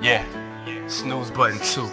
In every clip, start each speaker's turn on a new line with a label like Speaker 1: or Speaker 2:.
Speaker 1: Yeah, snooze button too.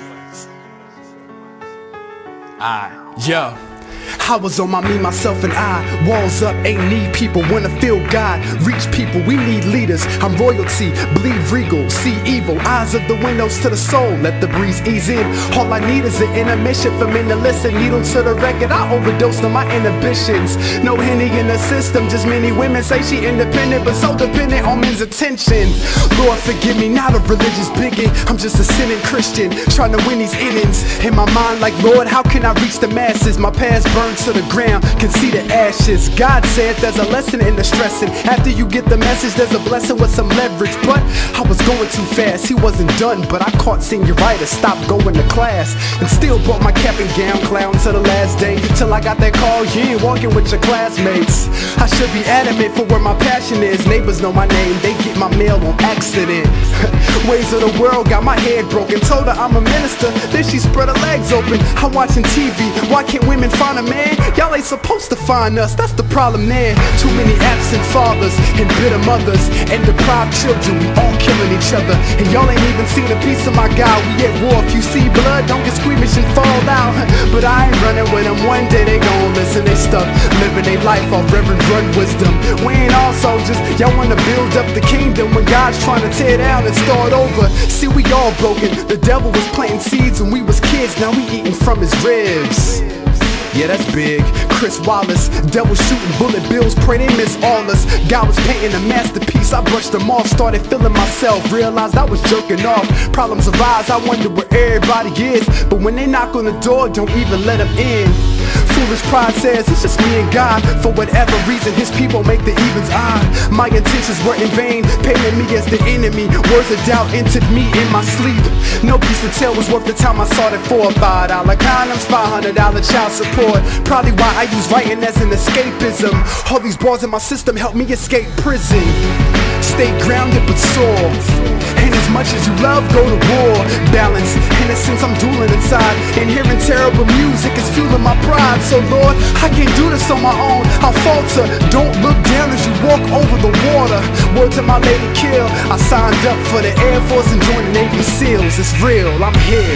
Speaker 1: Alright.
Speaker 2: Yo. I was on my me, myself, and I. Walls up, ain't need people, wanna feel God. Reach people, we need leaders. I'm royalty, bleed regal, see evil. Eyes of the windows to the soul, let the breeze ease in. All I need is an intermission for men to listen. Needle to the record, I overdosed on my inhibitions. No Henny in the system, just many women say she independent, but so dependent on men's attention. Lord, forgive me, not a religious bigot. I'm just a sinning Christian, trying to win these innings. In my mind, like, Lord, how can I reach the masses? My past to the ground, can see the ashes. God said there's a lesson in the stressing. After you get the message, there's a blessing with some leverage. But I was going too fast, he wasn't done. But I caught senioritis, stopped going to class, and still brought my cap and gown clown to the last day. Till I got that call, you ain't walking with your classmates. I should be adamant for where my passion is. Neighbors know my name, they get my mail on accident. Ways of the world got my head broken. Told her I'm a minister, then she spread her legs open. I'm watching TV, why can't women find a man? Y'all ain't supposed to find us, that's the problem there. Too many absent fathers and bitter mothers and deprived children. We all killing each other, and y'all ain't even seen a piece of my God. We at war. If you see blood, don't get squeamish and fall out. But I ain't running with them. One day they. They stuck living their life off Reverend Run wisdom. We ain't all soldiers. Y'all wanna build up the kingdom when God's trying to tear down and start over. See, we all broken. The devil was planting seeds when we was kids. Now we eating from his ribs. Yeah, that's big. Chris Wallace, devil shooting bullet bills, pray they miss all us. God was painting a masterpiece, I brushed them off, started feeling myself, realized I was jerking off. Problems arise, I wonder where everybody is. But when they knock on the door, don't even let them in. Foolish pride says it's just me and God. For whatever reason, his people make the evens odd. My intentions were in vain, painting me as the enemy. Words of doubt entered me in my sleep. No piece of tail was worth the time I sought it for. Five dollar condoms, five hundred dollar child support. Probably why I use writing as an escapism. All these bars in my system help me escape prison. Stay grounded but sore. As much as you love, go to war. Balance, innocence, I'm dueling inside. And hearing terrible music is fueling my pride. So Lord, I can't do this on my own. I'll falter. Don't look down as you walk over the water. Word to my lady kill. I signed up for the Air Force and joined the Navy SEALs. It's real, I'm here.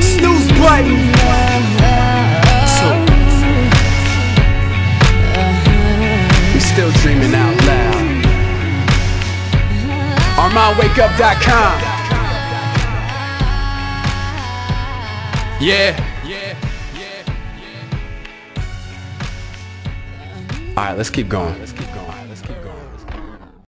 Speaker 2: Snooze button. ArmondWakeUp.com. Yeah. Yeah. Yeah. All right, let's keep going.